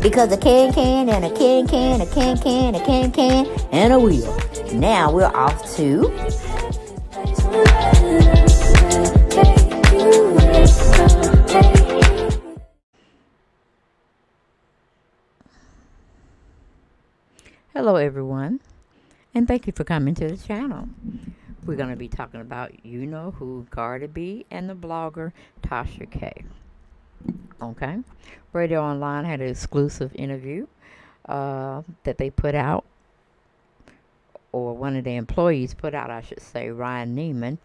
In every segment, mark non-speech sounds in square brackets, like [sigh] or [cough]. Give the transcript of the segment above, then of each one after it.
Because a can can and a can can, a can can, a can can, and a wheel. Now we're off to. Hello, everyone, and thank you for coming to the channel. We're going to be talking about you know who, Cardi B, and the blogger Tasha K. Okay, Radar Online had an exclusive interview uh, that they put out, or one of the employees put out, I should say, Ryan Naumann.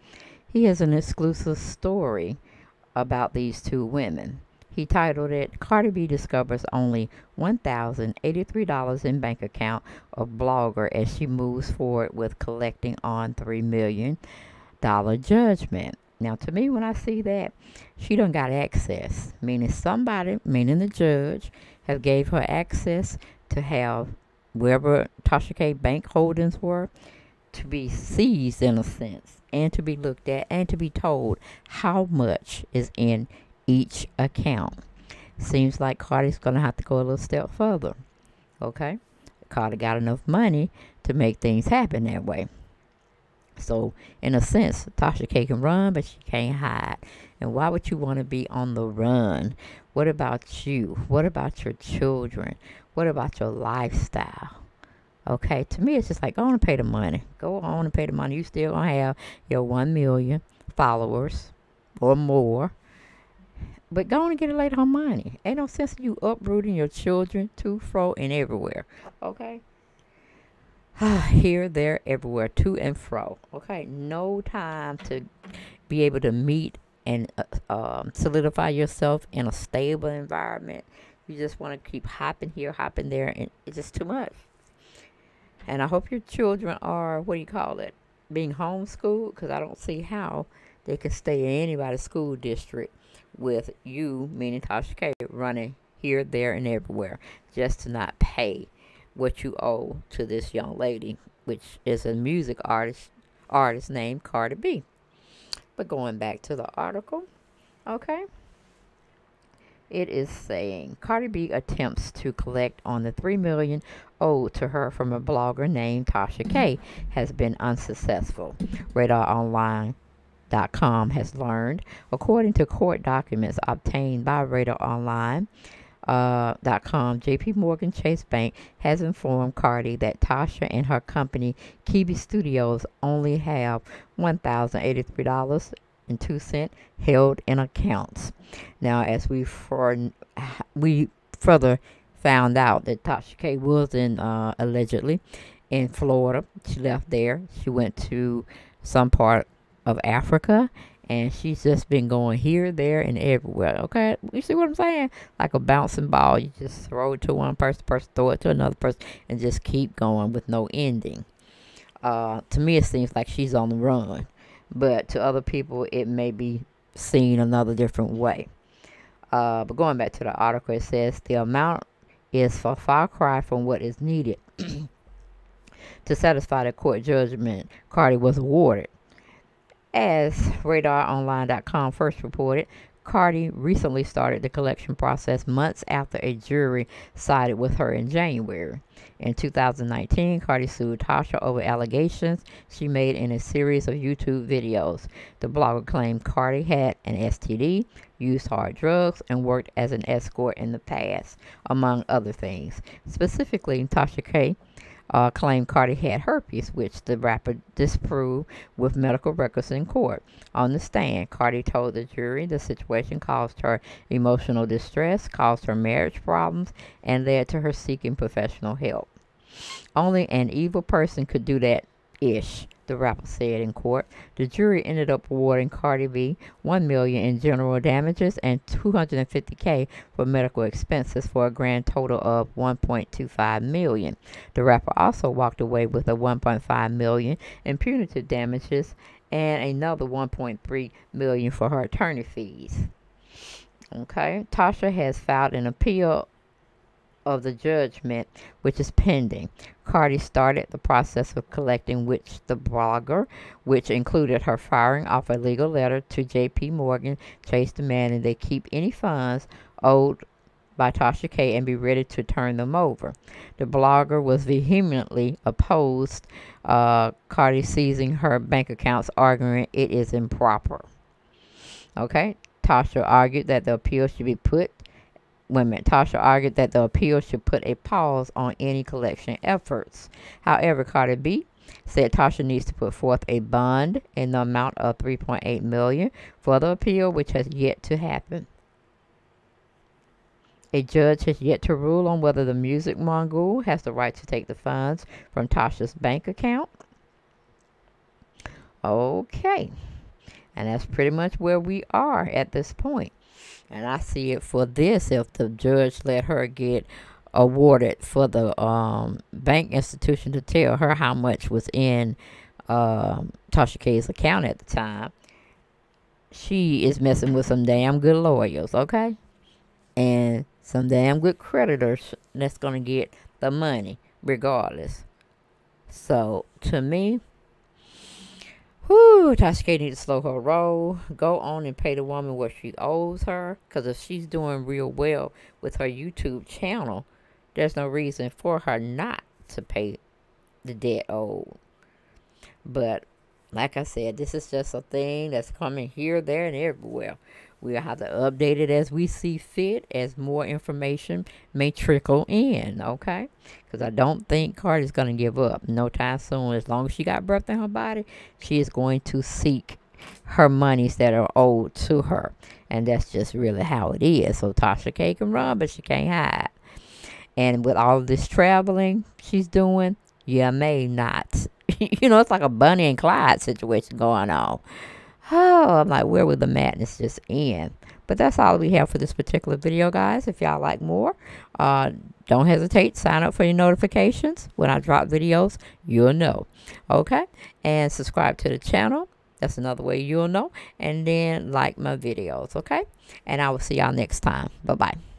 He has an exclusive story about these two women. He titled it Cardi B discovers only $1,083 in bank account of blogger as she moves forward with collecting on $3 million judgment. Now, to me, when I see that, she done got access, meaning somebody, meaning the judge, have gave her access to have wherever Tasha K bank holdings were to be seized in a sense and to be looked at and to be told how much is in each account. Seems like Cardi's going to have to go a little step further. Okay? Cardi got enough money to make things happen that way. So, in a sense, Tasha K can run, but she can't hide. And why would you want to be on the run? What about you? What about your children? What about your lifestyle? Okay, to me, it's just like, go on and pay the money. Go on and pay the money. You still to have your 1 million followers or more but go on and get it later on money. Ain't no sense you uprooting your children to, fro, and everywhere. Okay? [sighs] Here, there, everywhere, to and fro. Okay? No time to be able to meet and uh, um, solidify yourself in a stable environment. You just want to keep hopping here, hopping there, and it's just too much. And I hope your children are, what do you call it, being homeschooled, because I don't see how they can stay in anybody's school district with you, meaning Tasha K, running here, there, and everywhere just to not pay what you owe to this young lady, which is a music artist artist named Cardi B. But going back to the article, okay. It is saying Cardi B attempts to collect on the three million owed to her from a blogger named Tasha K has been unsuccessful. Radar Online Com has learned, according to court documents obtained by Radar Online. Uh, .com, JP Morgan Chase Bank has informed Cardi that Tasha and her company Kebe Studios only have $1,083 and two cent held in accounts. Now, as we for we further found out that Tasha K was in uh, allegedly in Florida. She left there. She went to some part of Africa and she's just been going here, there, and everywhere. Okay, you see what I'm saying? Like a bouncing ball, you just throw it to one person, person throw it to another person, and just keep going with no ending. Uh, to me, it seems like she's on the run, but to other people, it may be seen another different way. Uh, but going back to the article, it says the amount is a far cry from what is needed [clears throat] to satisfy the court judgment Cardi was awarded. As RadarOnline.com first reported, Cardi recently started the collection process months after a jury sided with her in January. In 2019, Cardi sued Tasha over allegations she made in a series of YouTube videos. The blogger claimed Cardi had an STD, used hard drugs, and worked as an escort in the past, among other things. Specifically, Tasha K uh, claimed Cardi had herpes, which the rapper disproved with medical records in court. On the stand, Cardi told the jury the situation caused her emotional distress, caused her marriage problems, and led to her seeking professional help. Only an evil person could do that ish, the rapper said in court. The jury ended up awarding Cardi B one million in general damages and 250k for medical expenses for a grand total of 1.25 million. The rapper also walked away with a 1.5 million in punitive damages and another 1.3 million for her attorney fees. Okay, Tasha has filed an appeal of the judgment, which is pending. Cardi started the process of collecting which the blogger, which included her firing off a legal letter to J.P. Morgan Chase demanding they keep any funds owed by Tasha K and be ready to turn them over. The blogger was vehemently opposed uh, Cardi seizing her bank accounts, arguing it is improper. Okay, Tasha argued that the appeal should be put women. Tasha argued that the appeal should put a pause on any collection efforts. However, Cardi B said Tasha needs to put forth a bond in the amount of 3.8 million for the appeal, which has yet to happen. A judge has yet to rule on whether the music mogul has the right to take the funds from Tasha's bank account. Okay. And that's pretty much where we are at this point. And I see it for this if the judge let her get awarded for the um, bank institution to tell her how much was in um, Tasha K's account at the time. She is messing with some damn good lawyers, okay? And some damn good creditors that's going to get the money regardless. So, to me, Whew, Tasha needs to slow her roll. Go on and pay the woman what she owes her. Because if she's doing real well with her YouTube channel, there's no reason for her not to pay the debt owed. But like I said, this is just a thing that's coming here, there, and everywhere. We'll have to update it as we see fit, as more information may trickle in, okay? Because I don't think Cardi's going to give up no time soon. As long as she got breath in her body, she is going to seek her monies that are owed to her. And that's just really how it is. So Tasha K can run, but she can't hide. And with all this traveling she's doing, yeah, may not. [laughs] you know, it's like a Bonnie and Clyde situation going on. Oh, I'm like, where would the madness just end? But that's all we have for this particular video, guys. If y'all like more, uh, don't hesitate. Sign up for your notifications. When I drop videos, you'll know. Okay? And subscribe to the channel. That's another way you'll know. And then like my videos. Okay? And I will see y'all next time. Bye-bye.